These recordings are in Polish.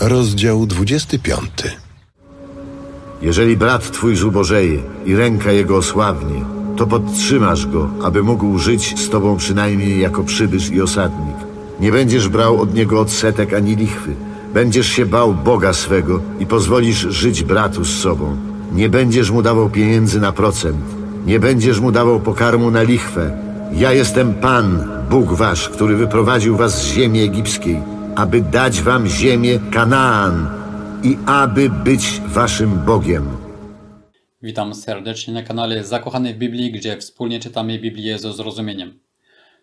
Rozdział 25. Jeżeli brat twój zubożeje i ręka jego osłabnie, to podtrzymasz go, aby mógł żyć z tobą przynajmniej jako przybysz i osadnik. Nie będziesz brał od niego odsetek ani lichwy. Będziesz się bał Boga swego i pozwolisz żyć bratu z sobą. Nie będziesz mu dawał pieniędzy na procent. Nie będziesz mu dawał pokarmu na lichwę. Ja jestem Pan, Bóg wasz, który wyprowadził was z ziemi egipskiej, aby dać wam ziemię Kanaan i aby być waszym Bogiem. Witam serdecznie na kanale Zakochany w Biblii, gdzie wspólnie czytamy Biblię ze zrozumieniem.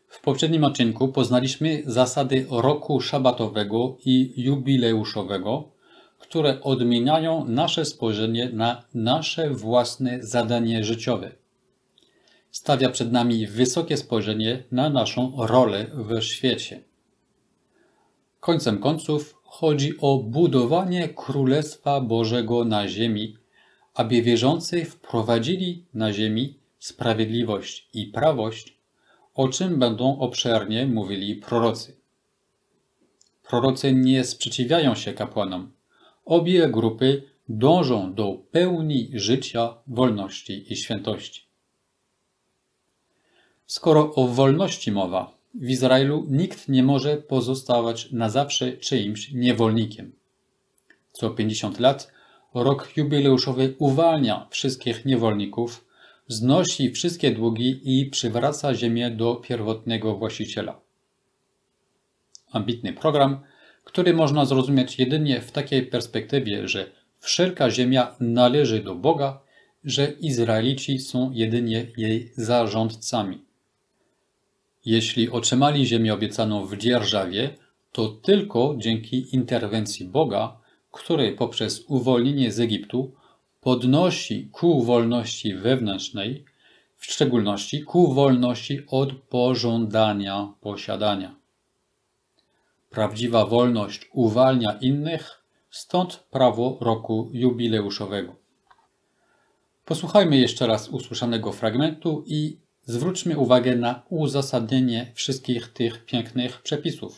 W poprzednim odcinku poznaliśmy zasady roku szabatowego i jubileuszowego, które odmieniają nasze spojrzenie na nasze własne zadanie życiowe. Stawia przed nami wysokie spojrzenie na naszą rolę w świecie. Końcem końców chodzi o budowanie Królestwa Bożego na ziemi, aby wierzący wprowadzili na ziemi sprawiedliwość i prawość, o czym będą obszernie mówili prorocy. Prorocy nie sprzeciwiają się kapłanom. Obie grupy dążą do pełni życia, wolności i świętości. Skoro o wolności mowa, w Izraelu nikt nie może pozostawać na zawsze czyimś niewolnikiem. Co 50 lat rok jubileuszowy uwalnia wszystkich niewolników, znosi wszystkie długi i przywraca ziemię do pierwotnego właściciela. Ambitny program, który można zrozumieć jedynie w takiej perspektywie, że wszelka ziemia należy do Boga, że Izraelici są jedynie jej zarządcami. Jeśli otrzymali ziemię obiecaną w dzierżawie, to tylko dzięki interwencji Boga, który poprzez uwolnienie z Egiptu podnosi ku wolności wewnętrznej, w szczególności ku wolności od pożądania posiadania. Prawdziwa wolność uwalnia innych, stąd prawo roku jubileuszowego. Posłuchajmy jeszcze raz usłyszanego fragmentu i Zwróćmy uwagę na uzasadnienie wszystkich tych pięknych przepisów.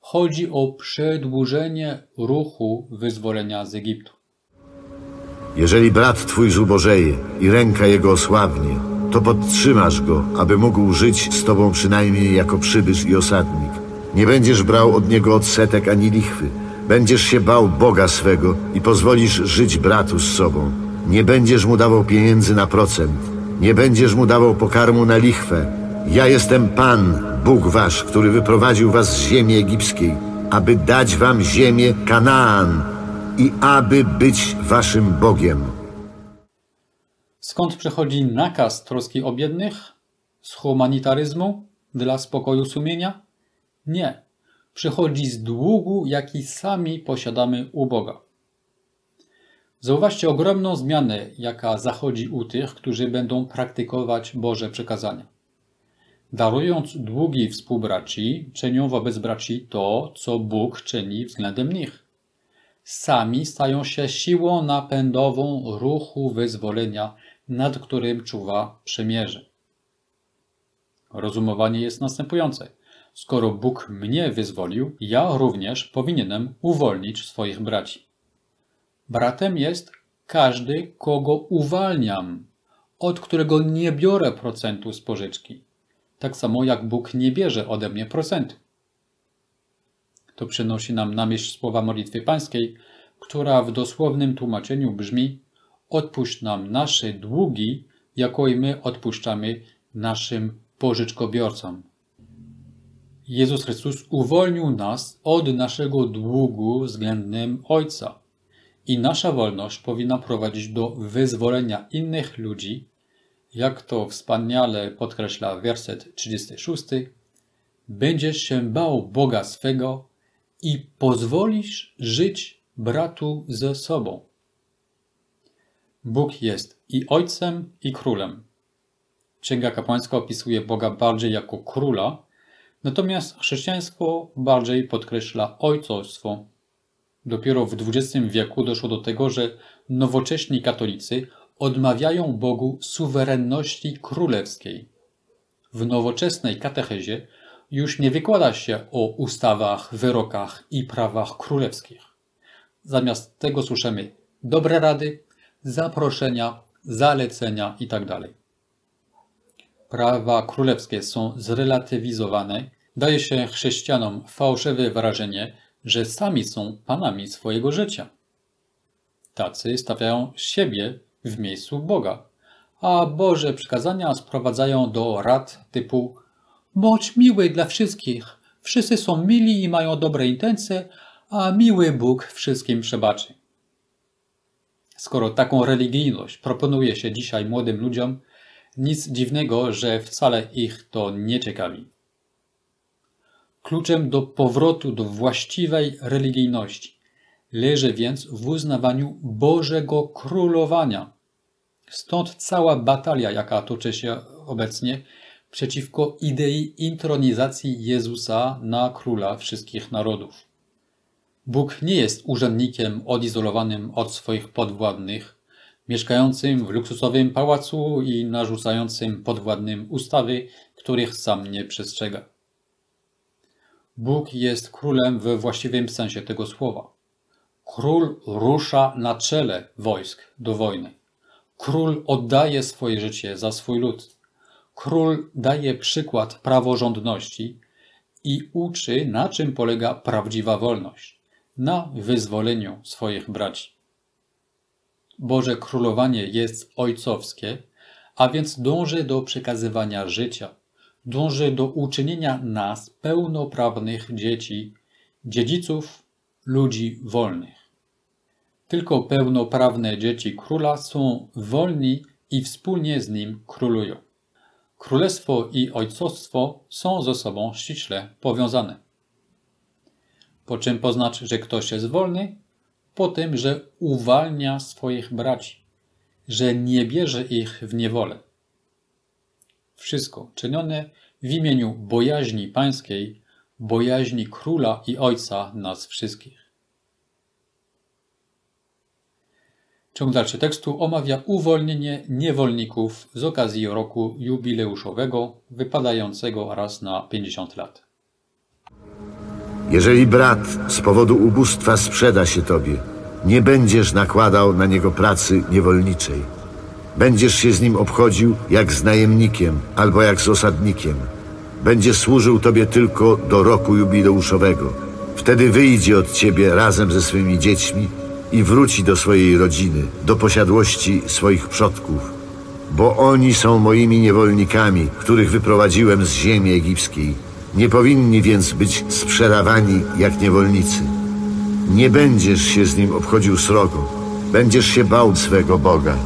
Chodzi o przedłużenie ruchu wyzwolenia z Egiptu. Jeżeli brat twój zubożeje i ręka jego osłabnie, to podtrzymasz go, aby mógł żyć z tobą przynajmniej jako przybysz i osadnik. Nie będziesz brał od niego odsetek ani lichwy. Będziesz się bał Boga swego i pozwolisz żyć bratu z sobą. Nie będziesz mu dawał pieniędzy na procent nie będziesz mu dawał pokarmu na lichwę. Ja jestem Pan, Bóg wasz, który wyprowadził was z ziemi egipskiej, aby dać wam ziemię Kanaan i aby być waszym Bogiem. Skąd przychodzi nakaz troski o biednych? Z humanitaryzmu? Dla spokoju sumienia? Nie. Przychodzi z długu, jaki sami posiadamy u Boga. Zauważcie ogromną zmianę, jaka zachodzi u tych, którzy będą praktykować Boże przekazania. Darując długi współbraci, czynią wobec braci to, co Bóg czyni względem nich. Sami stają się siłą napędową ruchu wyzwolenia, nad którym czuwa przemierze. Rozumowanie jest następujące. Skoro Bóg mnie wyzwolił, ja również powinienem uwolnić swoich braci. Bratem jest każdy, kogo uwalniam, od którego nie biorę procentu z pożyczki. Tak samo jak Bóg nie bierze ode mnie procentu. To przynosi nam na myśl słowa modlitwy pańskiej, która w dosłownym tłumaczeniu brzmi odpuść nam nasze długi, jako i my odpuszczamy naszym pożyczkobiorcom. Jezus Chrystus uwolnił nas od naszego długu względem Ojca. I nasza wolność powinna prowadzić do wyzwolenia innych ludzi, jak to wspaniale podkreśla werset 36. Będziesz się bał Boga swego i pozwolisz żyć bratu ze sobą. Bóg jest i ojcem, i królem. Księga kapłańska opisuje Boga bardziej jako króla, natomiast chrześcijaństwo bardziej podkreśla ojcostwo Dopiero w XX wieku doszło do tego, że nowocześni katolicy odmawiają Bogu suwerenności królewskiej. W nowoczesnej katechezie już nie wykłada się o ustawach, wyrokach i prawach królewskich. Zamiast tego słyszymy dobre rady, zaproszenia, zalecenia itd. Prawa królewskie są zrelatywizowane, daje się chrześcijanom fałszywe wrażenie, że sami są panami swojego życia. Tacy stawiają siebie w miejscu Boga, a Boże przykazania sprowadzają do rad typu bądź miły dla wszystkich, wszyscy są mili i mają dobre intencje, a miły Bóg wszystkim przebaczy. Skoro taką religijność proponuje się dzisiaj młodym ludziom, nic dziwnego, że wcale ich to nie ciekawi. Kluczem do powrotu do właściwej religijności leży więc w uznawaniu Bożego Królowania. Stąd cała batalia, jaka toczy się obecnie przeciwko idei intronizacji Jezusa na króla wszystkich narodów. Bóg nie jest urzędnikiem odizolowanym od swoich podwładnych, mieszkającym w luksusowym pałacu i narzucającym podwładnym ustawy, których sam nie przestrzega. Bóg jest królem we właściwym sensie tego słowa. Król rusza na czele wojsk do wojny. Król oddaje swoje życie za swój lud. Król daje przykład praworządności i uczy, na czym polega prawdziwa wolność na wyzwoleniu swoich braci. Boże królowanie jest ojcowskie, a więc dąży do przekazywania życia, dąży do uczynienia nas pełnoprawnych dzieci, dziedziców ludzi wolnych. Tylko pełnoprawne dzieci króla są wolni i wspólnie z nim królują. Królestwo i ojcostwo są ze sobą ściśle powiązane. Po czym poznać, że ktoś jest wolny? Po tym, że uwalnia swoich braci, że nie bierze ich w niewolę. Wszystko czynione w imieniu bojaźni pańskiej, bojaźni króla i ojca nas wszystkich. Ciąg dalszy tekstu omawia uwolnienie niewolników z okazji roku jubileuszowego wypadającego raz na 50 lat. Jeżeli brat z powodu ubóstwa sprzeda się tobie, nie będziesz nakładał na niego pracy niewolniczej. Będziesz się z nim obchodził jak z najemnikiem albo jak z osadnikiem. Będzie służył tobie tylko do roku jubileuszowego. Wtedy wyjdzie od ciebie razem ze swymi dziećmi i wróci do swojej rodziny, do posiadłości swoich przodków. Bo oni są moimi niewolnikami, których wyprowadziłem z ziemi egipskiej. Nie powinni więc być sprzedawani jak niewolnicy. Nie będziesz się z nim obchodził srogo. Będziesz się bał swego Boga.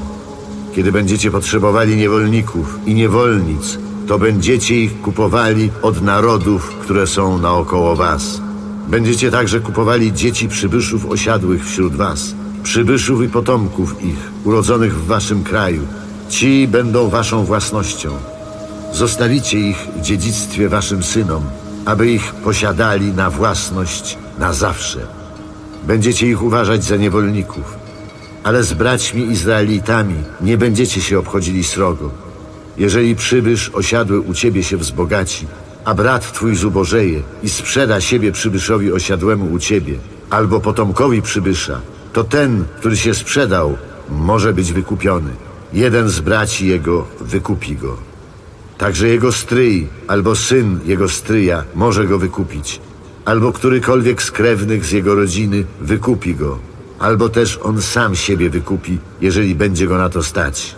Kiedy będziecie potrzebowali niewolników i niewolnic, to będziecie ich kupowali od narodów, które są naokoło was. Będziecie także kupowali dzieci przybyszów osiadłych wśród was, przybyszów i potomków ich, urodzonych w waszym kraju. Ci będą waszą własnością. Zostawicie ich w dziedzictwie waszym synom, aby ich posiadali na własność na zawsze. Będziecie ich uważać za niewolników, ale z braćmi Izraelitami nie będziecie się obchodzili srogo. Jeżeli przybysz osiadły u ciebie się wzbogaci, a brat twój zubożeje i sprzeda siebie przybyszowi osiadłemu u ciebie, albo potomkowi przybysza, to ten, który się sprzedał, może być wykupiony. Jeden z braci jego wykupi go. Także jego stryj albo syn jego stryja może go wykupić, albo którykolwiek z krewnych z jego rodziny wykupi go, albo też on sam siebie wykupi, jeżeli będzie go na to stać.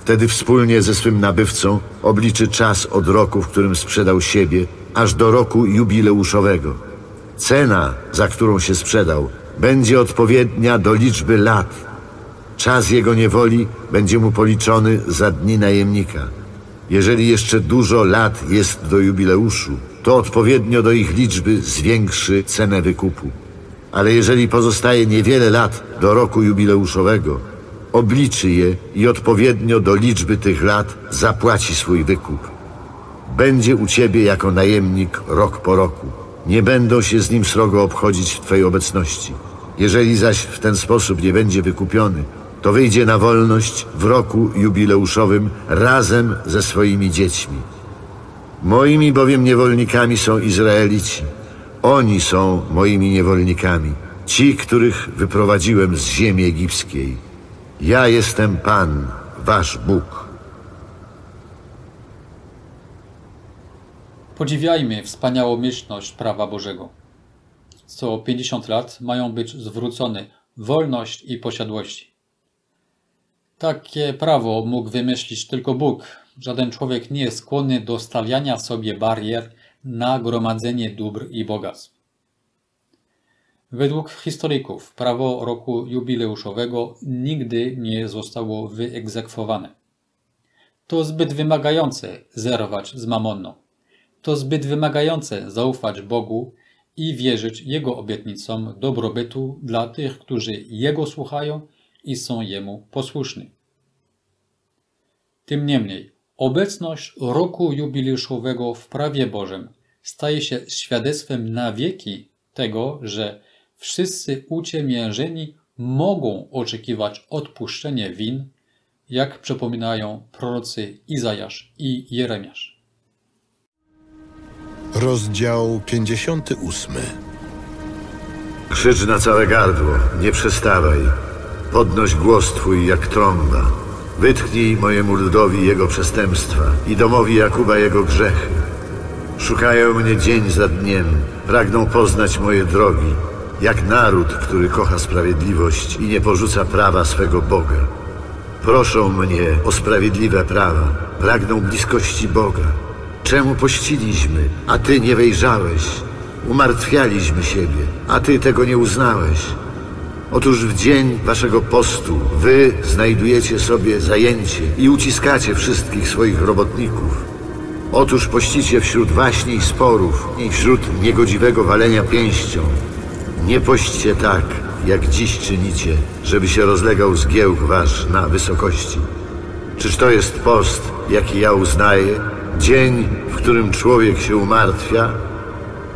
Wtedy wspólnie ze swym nabywcą obliczy czas od roku, w którym sprzedał siebie, aż do roku jubileuszowego. Cena, za którą się sprzedał, będzie odpowiednia do liczby lat. Czas jego niewoli będzie mu policzony za dni najemnika. Jeżeli jeszcze dużo lat jest do jubileuszu, to odpowiednio do ich liczby zwiększy cenę wykupu. Ale jeżeli pozostaje niewiele lat do roku jubileuszowego, obliczy je i odpowiednio do liczby tych lat zapłaci swój wykup. Będzie u ciebie jako najemnik rok po roku. Nie będą się z nim srogo obchodzić w twojej obecności. Jeżeli zaś w ten sposób nie będzie wykupiony, to wyjdzie na wolność w roku jubileuszowym razem ze swoimi dziećmi. Moimi bowiem niewolnikami są Izraelici. Oni są moimi niewolnikami. ci, których wyprowadziłem z ziemi egipskiej. Ja jestem Pan, wasz Bóg. Podziwiajmy wspaniałomyślność prawa Bożego. Co 50 lat mają być zwrócone wolność i posiadłości. Takie prawo mógł wymyślić tylko Bóg. Żaden człowiek nie jest skłonny do stawiania sobie barier na gromadzenie dóbr i bogactw. Według historyków prawo roku jubileuszowego nigdy nie zostało wyegzekwowane. To zbyt wymagające zerwać z mamonną. To zbyt wymagające zaufać Bogu i wierzyć Jego obietnicom dobrobytu dla tych, którzy Jego słuchają i są Jemu posłuszni. Tym niemniej, obecność roku jubileuszowego w prawie Bożym staje się świadectwem na wieki tego, że wszyscy uciemiężeni mogą oczekiwać odpuszczenia win, jak przypominają prorocy Izajasz i Jeremiasz. Rozdział 58. Krzycz na całe gardło, nie przestawaj. Podnoś głos Twój jak trąba. Wytchnij mojemu ludowi jego przestępstwa i domowi Jakuba jego grzechy. Szukają mnie dzień za dniem, pragną poznać moje drogi, jak naród, który kocha sprawiedliwość i nie porzuca prawa swego Boga. Proszą mnie o sprawiedliwe prawa, pragną bliskości Boga. Czemu pościliśmy, a Ty nie wejrzałeś? Umartwialiśmy siebie, a Ty tego nie uznałeś. Otóż w dzień waszego postu wy znajdujecie sobie zajęcie i uciskacie wszystkich swoich robotników. Otóż pościcie wśród waśni i sporów i wśród niegodziwego walenia pięścią. Nie pośćcie tak, jak dziś czynicie, żeby się rozlegał zgiełk wasz na wysokości. Czyż to jest post, jaki ja uznaję? Dzień, w którym człowiek się umartwia?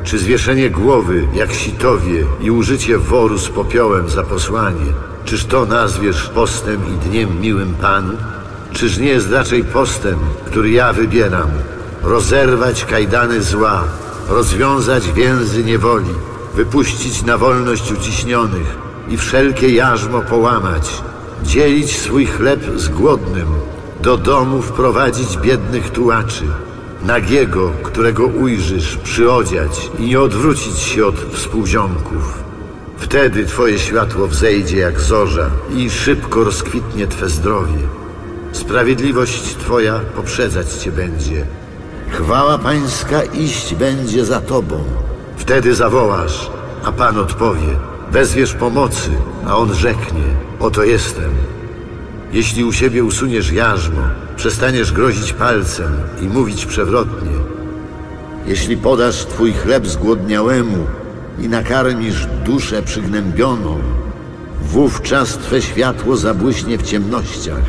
Czy zwieszenie głowy, jak sitowie, i użycie woru z popiołem za posłanie? Czyż to nazwiesz postem i dniem miłym Panu? Czyż nie jest raczej postem, który ja wybieram? Rozerwać kajdany zła, rozwiązać więzy niewoli, wypuścić na wolność uciśnionych i wszelkie jarzmo połamać, dzielić swój chleb z głodnym, do domu wprowadzić biednych tułaczy, nagiego, którego ujrzysz, przyodziać i nie odwrócić się od współziomków. Wtedy twoje światło wzejdzie jak zorza i szybko rozkwitnie twe zdrowie. Sprawiedliwość twoja poprzedzać cię będzie. Chwała pańska iść będzie za tobą. Wtedy zawołasz, a Pan odpowie. Wezwiesz pomocy, a On rzeknie, oto jestem. Jeśli u siebie usuniesz jarzmo, przestaniesz grozić palcem i mówić przewrotnie. Jeśli podasz twój chleb zgłodniałemu i nakarmisz duszę przygnębioną, wówczas twe światło zabłyśnie w ciemnościach.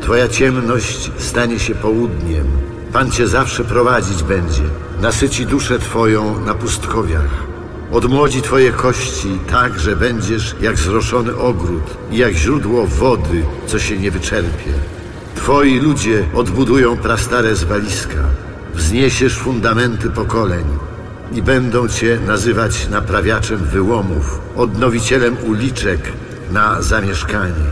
Twoja ciemność stanie się południem. Pan cię zawsze prowadzić będzie, nasyci duszę twoją na pustkowiach. Odmłodzi twoje kości tak, że będziesz jak zroszony ogród i jak źródło wody, co się nie wyczerpie. Twoi ludzie odbudują prastare zwaliska. Wzniesiesz fundamenty pokoleń i będą cię nazywać naprawiaczem wyłomów, odnowicielem uliczek na zamieszkanie.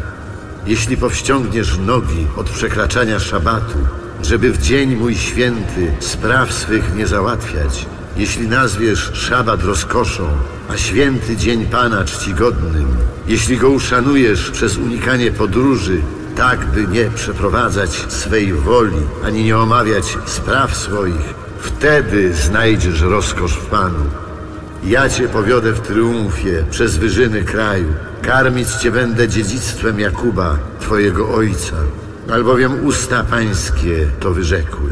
Jeśli powściągniesz nogi od przekraczania szabatu, żeby w dzień mój święty spraw swych nie załatwiać, jeśli nazwiesz szabat rozkoszą, a święty dzień Pana czcigodnym, jeśli go uszanujesz przez unikanie podróży, tak by nie przeprowadzać swej woli, ani nie omawiać spraw swoich, wtedy znajdziesz rozkosz w Panu. Ja cię powiodę w triumfie przez wyżyny kraju, karmić cię będę dziedzictwem Jakuba, twojego ojca, albowiem usta pańskie to wyrzekły.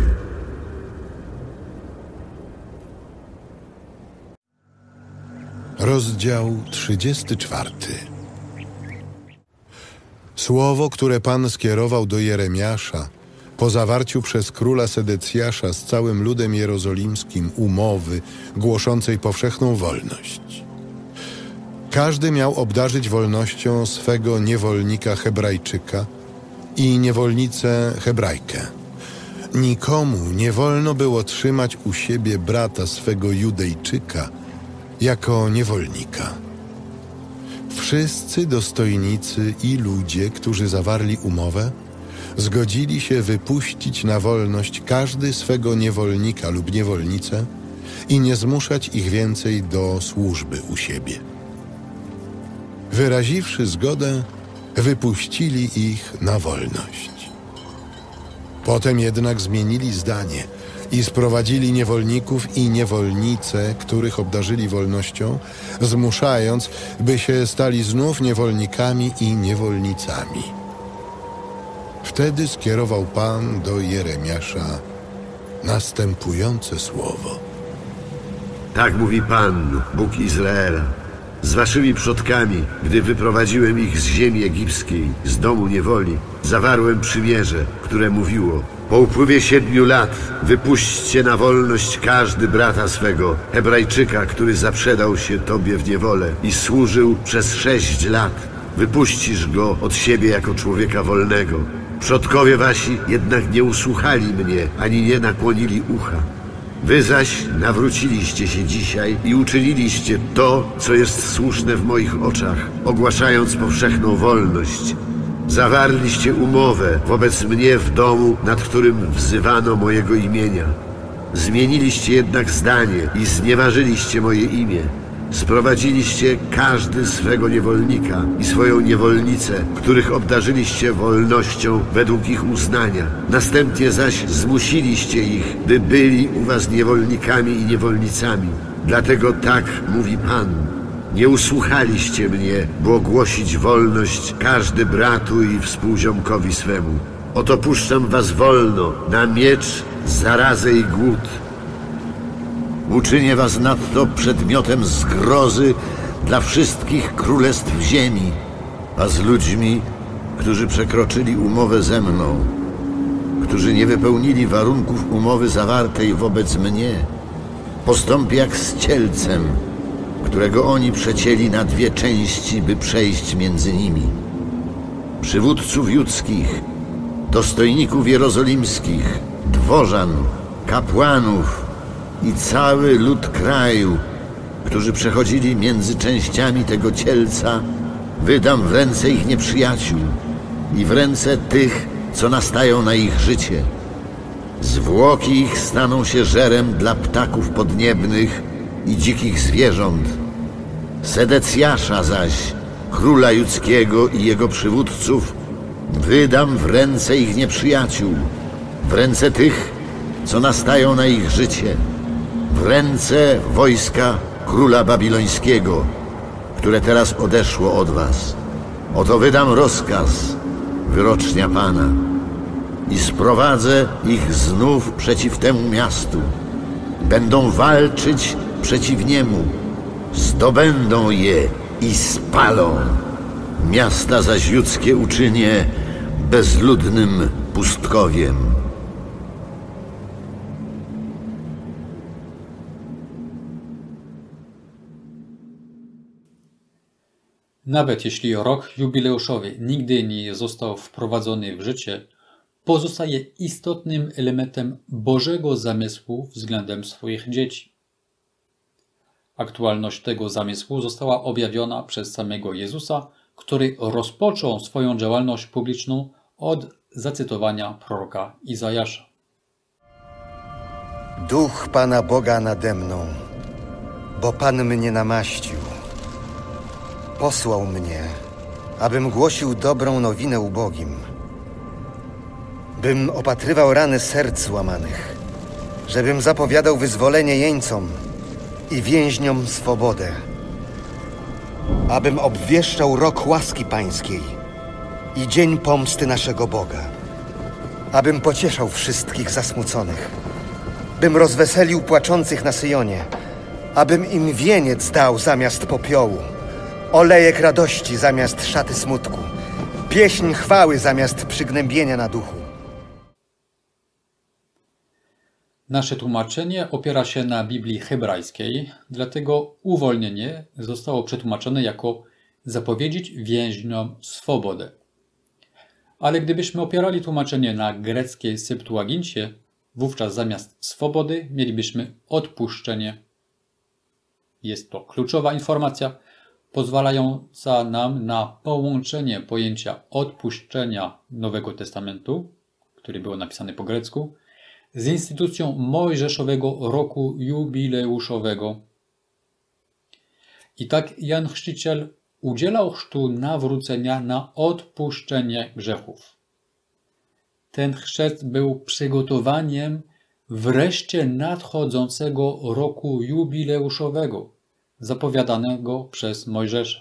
Rozdział 34. Słowo, które Pan skierował do Jeremiasza, po zawarciu przez króla Sedecjasza z całym ludem jerozolimskim umowy głoszącej powszechną wolność. Każdy miał obdarzyć wolnością swego niewolnika Hebrajczyka i niewolnicę Hebrajkę. Nikomu nie wolno było trzymać u siebie brata swego Judejczyka jako niewolnika. Wszyscy dostojnicy i ludzie, którzy zawarli umowę, zgodzili się wypuścić na wolność każdy swego niewolnika lub niewolnicę i nie zmuszać ich więcej do służby u siebie. Wyraziwszy zgodę, wypuścili ich na wolność. Potem jednak zmienili zdanie i sprowadzili niewolników i niewolnice, których obdarzyli wolnością, zmuszając, by się stali znów niewolnikami i niewolnicami. Wtedy skierował Pan do Jeremiasza następujące słowo. Tak mówi Pan, Bóg Izraela. Z waszymi przodkami, gdy wyprowadziłem ich z ziemi egipskiej, z domu niewoli, zawarłem przymierze, które mówiło: Po upływie siedmiu lat wypuśćcie na wolność każdy brata swego, Hebrajczyka, który zaprzedał się tobie w niewolę i służył przez sześć lat. Wypuścisz go od siebie jako człowieka wolnego. Przodkowie wasi jednak nie usłuchali mnie, ani nie nakłonili ucha. Wy zaś nawróciliście się dzisiaj i uczyniliście to, co jest słuszne w moich oczach, ogłaszając powszechną wolność. Zawarliście umowę wobec mnie w domu, nad którym wzywano mojego imienia. Zmieniliście jednak zdanie i znieważyliście moje imię. Sprowadziliście każdy swego niewolnika i swoją niewolnicę, których obdarzyliście wolnością według ich uznania. Następnie zaś zmusiliście ich, by byli u was niewolnikami i niewolnicami. Dlatego tak mówi Pan. Nie usłuchaliście mnie, by ogłosić wolność każdy bratu i współziomkowi swemu. Oto puszczam was wolno na miecz, zarazę i głód. Uczynię was nadto przedmiotem zgrozy dla wszystkich królestw ziemi, a z ludźmi, którzy przekroczyli umowę ze mną, którzy nie wypełnili warunków umowy zawartej wobec mnie, postąpię jak z cielcem, którego oni przecięli na dwie części, by przejść między nimi. Przywódców judzkich, dostojników jerozolimskich, dworzan, kapłanów, i cały lud kraju, którzy przechodzili między częściami tego cielca, wydam w ręce ich nieprzyjaciół i w ręce tych, co nastają na ich życie. Zwłoki ich staną się żerem dla ptaków podniebnych i dzikich zwierząt. Sedecjasza zaś, króla judzkiego i jego przywódców, wydam w ręce ich nieprzyjaciół, w ręce tych, co nastają na ich życie w ręce wojska króla babilońskiego, które teraz odeszło od was. Oto wydam rozkaz, wyrocznia Pana, i sprowadzę ich znów przeciw temu miastu. Będą walczyć przeciw niemu, zdobędą je i spalą. Miasta zaś judzkie uczynię bezludnym pustkowiem. Nawet jeśli rok jubileuszowy nigdy nie został wprowadzony w życie, pozostaje istotnym elementem Bożego zamysłu względem swoich dzieci. Aktualność tego zamysłu została objawiona przez samego Jezusa, który rozpoczął swoją działalność publiczną od zacytowania proroka Izajasza. Duch Pana Boga nade mną, bo Pan mnie namaścił Posłał mnie, abym głosił dobrą nowinę ubogim, bym opatrywał rany serc łamanych, żebym zapowiadał wyzwolenie jeńcom i więźniom swobodę, abym obwieszczał rok łaski pańskiej i dzień pomsty naszego Boga, abym pocieszał wszystkich zasmuconych, bym rozweselił płaczących na Syjonie, abym im wieniec dał zamiast popiołu, Olejek radości zamiast szaty smutku. Pieśń chwały zamiast przygnębienia na duchu. Nasze tłumaczenie opiera się na Biblii hebrajskiej, dlatego uwolnienie zostało przetłumaczone jako zapowiedzieć więźniom swobodę. Ale gdybyśmy opierali tłumaczenie na greckiej Septuagincie, wówczas zamiast swobody mielibyśmy odpuszczenie. Jest to kluczowa informacja, pozwalająca nam na połączenie pojęcia odpuszczenia Nowego Testamentu, który był napisany po grecku, z instytucją Mojżeszowego roku jubileuszowego. I tak Jan Chrzciciel udzielał chrztu nawrócenia na odpuszczenie grzechów. Ten chrzest był przygotowaniem wreszcie nadchodzącego roku jubileuszowego, zapowiadanego przez Mojżesza.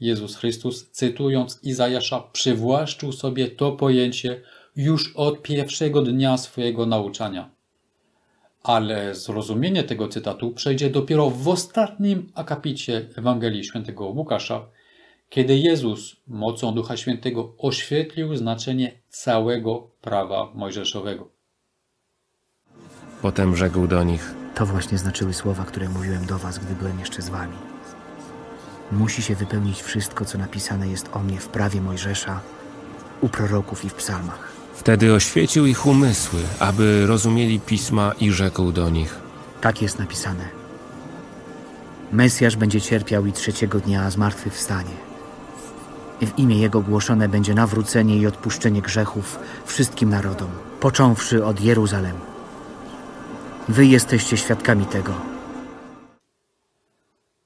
Jezus Chrystus, cytując Izajasza, przywłaszczył sobie to pojęcie już od pierwszego dnia swojego nauczania. Ale zrozumienie tego cytatu przejdzie dopiero w ostatnim akapicie Ewangelii Świętego Łukasza, kiedy Jezus mocą Ducha Świętego oświetlił znaczenie całego prawa mojżeszowego. Potem rzekł do nich: To właśnie znaczyły słowa, które mówiłem do was, gdy byłem jeszcze z wami. Musi się wypełnić wszystko, co napisane jest o mnie w prawie Mojżesza, u proroków i w psalmach. Wtedy oświecił ich umysły, aby rozumieli pisma i rzekł do nich: Tak jest napisane. Mesjasz będzie cierpiał i trzeciego dnia zmartwychwstanie. I w imię Jego głoszone będzie nawrócenie i odpuszczenie grzechów wszystkim narodom, począwszy od Jeruzalemu. Wy jesteście świadkami tego.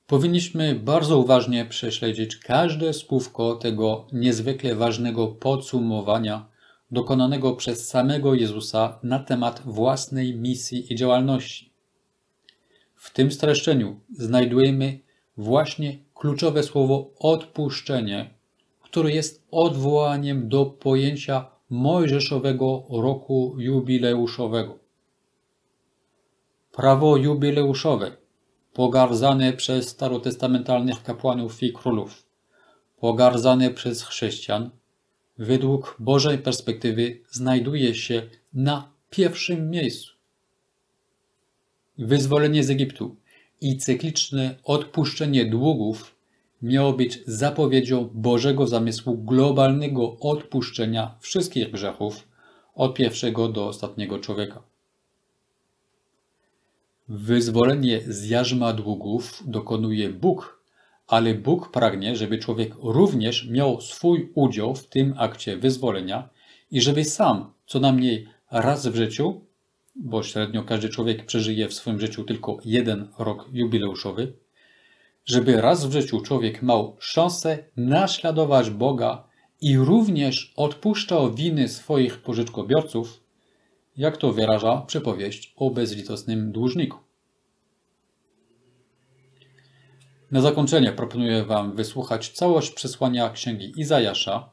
Powinniśmy bardzo uważnie prześledzić każde słówko tego niezwykle ważnego podsumowania dokonanego przez samego Jezusa na temat własnej misji i działalności. W tym streszczeniu znajdujemy właśnie kluczowe słowo odpuszczenie, które jest odwołaniem do pojęcia mojżeszowego roku jubileuszowego. Prawo jubileuszowe, pogardzane przez starotestamentalnych kapłanów i królów, pogardzane przez chrześcijan, według Bożej perspektywy znajduje się na pierwszym miejscu. Wyzwolenie z Egiptu i cykliczne odpuszczenie długów miało być zapowiedzią Bożego zamysłu globalnego odpuszczenia wszystkich grzechów od pierwszego do ostatniego człowieka. Wyzwolenie z jarzma długów dokonuje Bóg, ale Bóg pragnie, żeby człowiek również miał swój udział w tym akcie wyzwolenia i żeby sam co najmniej raz w życiu, bo średnio każdy człowiek przeżyje w swoim życiu tylko jeden rok jubileuszowy, żeby raz w życiu człowiek miał szansę naśladować Boga i również odpuszczał winy swoich pożyczkobiorców, jak to wyraża przypowieść o bezlitosnym dłużniku. Na zakończenie proponuję Wam wysłuchać całość przesłania księgi Izajasza,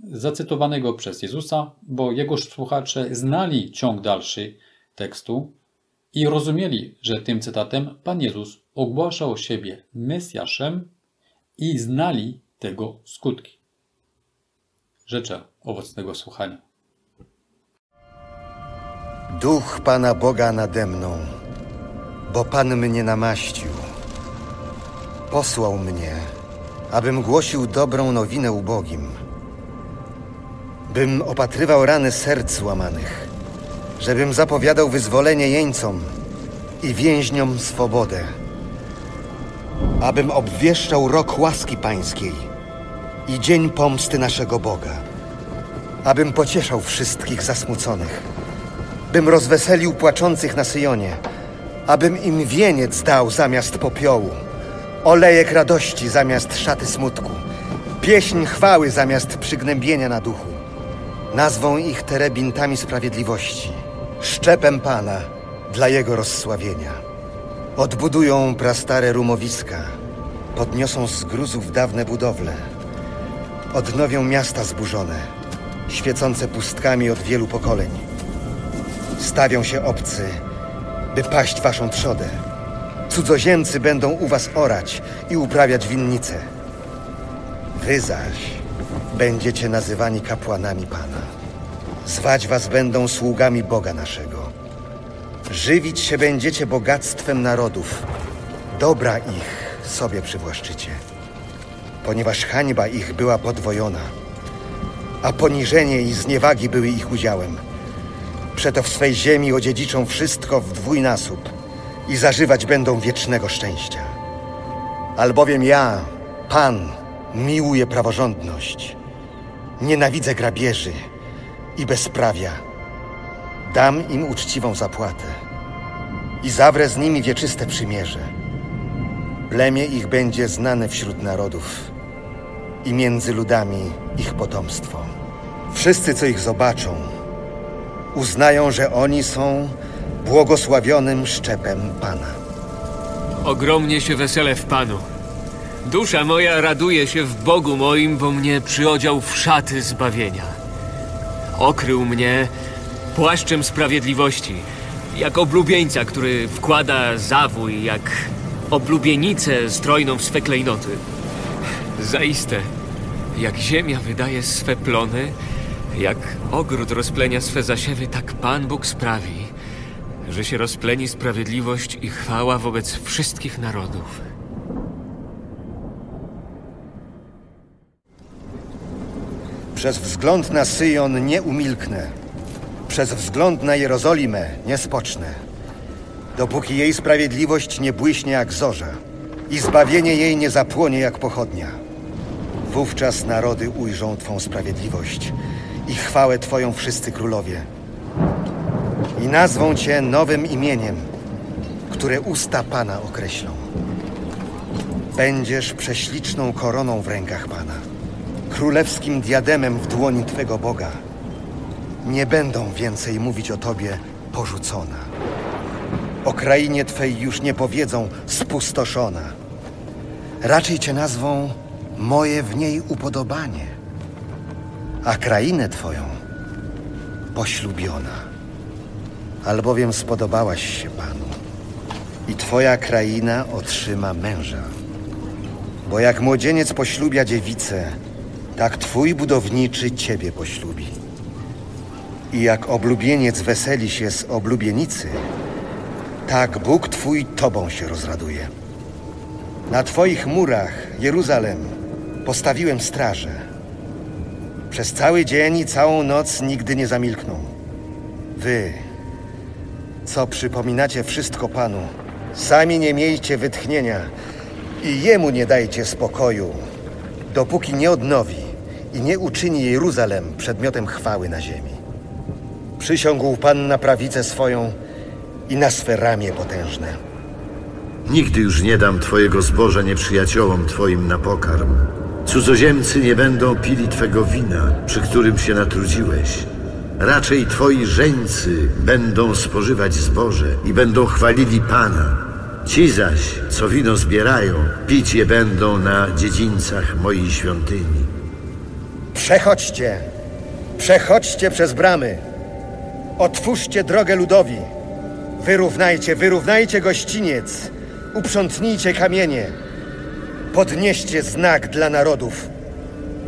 zacytowanego przez Jezusa, bo jego słuchacze znali ciąg dalszy tekstu i rozumieli, że tym cytatem Pan Jezus ogłaszał siebie Mesjaszem i znali tego skutki. Życzę owocnego słuchania. Duch Pana Boga nade mną, bo Pan mnie namaścił. Posłał mnie, abym głosił dobrą nowinę ubogim, bym opatrywał rany serc łamanych, żebym zapowiadał wyzwolenie jeńcom i więźniom swobodę, abym obwieszczał rok łaski pańskiej i dzień pomsty naszego Boga, abym pocieszał wszystkich zasmuconych, bym rozweselił płaczących na Syjonie, abym im wieniec dał zamiast popiołu, olejek radości zamiast szaty smutku, pieśń chwały zamiast przygnębienia na duchu. Nazwą ich terebintami sprawiedliwości, szczepem Pana dla Jego rozsławienia. Odbudują prastare rumowiska, podniosą z gruzów dawne budowle, odnowią miasta zburzone, świecące pustkami od wielu pokoleń. Stawią się obcy, by paść waszą trzodę. Cudzoziemcy będą u was orać i uprawiać winnice. Wy zaś będziecie nazywani kapłanami Pana. Zwać was będą sługami Boga naszego. Żywić się będziecie bogactwem narodów. Dobra ich sobie przywłaszczycie. Ponieważ hańba ich była podwojona, a poniżenie i zniewagi były ich udziałem. Przeto w swej ziemi odziedziczą wszystko w dwójnasób i zażywać będą wiecznego szczęścia. Albowiem ja, Pan, miłuję praworządność. Nienawidzę grabieży i bezprawia. Dam im uczciwą zapłatę i zawrę z nimi wieczyste przymierze. Plemię ich będzie znane wśród narodów i między ludami ich potomstwo. Wszyscy, co ich zobaczą, uznają, że oni są błogosławionym szczepem Pana. Ogromnie się weselę w Panu. Dusza moja raduje się w Bogu moim, bo mnie przyodział w szaty zbawienia. Okrył mnie płaszczem sprawiedliwości, jak oblubieńca, który wkłada zawój, jak oblubienicę strojną w swe klejnoty. Zaiste, jak ziemia wydaje swe plony, jak ogród rozplenia swe zasiewy, tak Pan Bóg sprawi, że się rozpleni sprawiedliwość i chwała wobec wszystkich narodów. Przez wzgląd na Syjon nie umilknę. Przez wzgląd na Jerozolimę nie spocznę. Dopóki jej sprawiedliwość nie błyśnie jak zorza i zbawienie jej nie zapłonie jak pochodnia. Wówczas narody ujrzą Twą sprawiedliwość i chwałę Twoją wszyscy królowie. I nazwą Cię nowym imieniem, które usta Pana określą. Będziesz prześliczną koroną w rękach Pana, królewskim diademem w dłoni Twego Boga. Nie będą więcej mówić o Tobie porzucona. O krainie Twej już nie powiedzą spustoszona. Raczej Cię nazwą moje w niej upodobanie, a krainę Twoją poślubiona. Albowiem spodobałaś się Panu i Twoja kraina otrzyma męża. Bo jak młodzieniec poślubia dziewicę, tak Twój budowniczy Ciebie poślubi. I jak oblubieniec weseli się z oblubienicy, tak Bóg Twój Tobą się rozraduje. Na Twoich murach, Jeruzalem, postawiłem straże. Przez cały dzień i całą noc nigdy nie zamilkną. Wy, co przypominacie wszystko Panu, sami nie miejcie wytchnienia i Jemu nie dajcie spokoju, dopóki nie odnowi i nie uczyni Jeruzalem przedmiotem chwały na ziemi. Przysiągł Pan na prawicę swoją i na swe ramię potężne. Nigdy już nie dam Twojego zboża nieprzyjaciołom Twoim na pokarm. Cudzoziemcy nie będą pili Twego wina, przy którym się natrudziłeś. Raczej Twoi żeńcy będą spożywać zboże i będą chwalili Pana. Ci zaś, co wino zbierają, pić je będą na dziedzińcach mojej świątyni. Przechodźcie! Przechodźcie przez bramy! Otwórzcie drogę ludowi! Wyrównajcie, wyrównajcie gościniec! Uprzątnijcie kamienie! Podnieście znak dla narodów!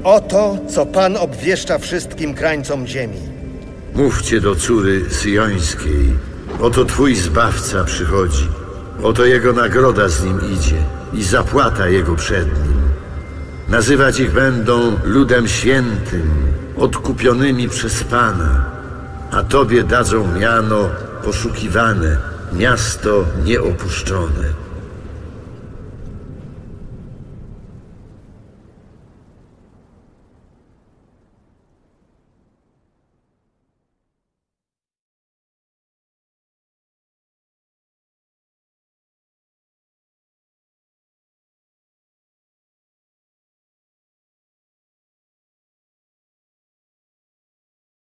Oto, co Pan obwieszcza wszystkim krańcom ziemi. Mówcie do córy syjońskiej. Oto Twój Zbawca przychodzi. Oto Jego nagroda z Nim idzie i zapłata Jego przed Nim. Nazywać ich będą ludem świętym, odkupionymi przez Pana. A Tobie dadzą miano poszukiwane, miasto nieopuszczone.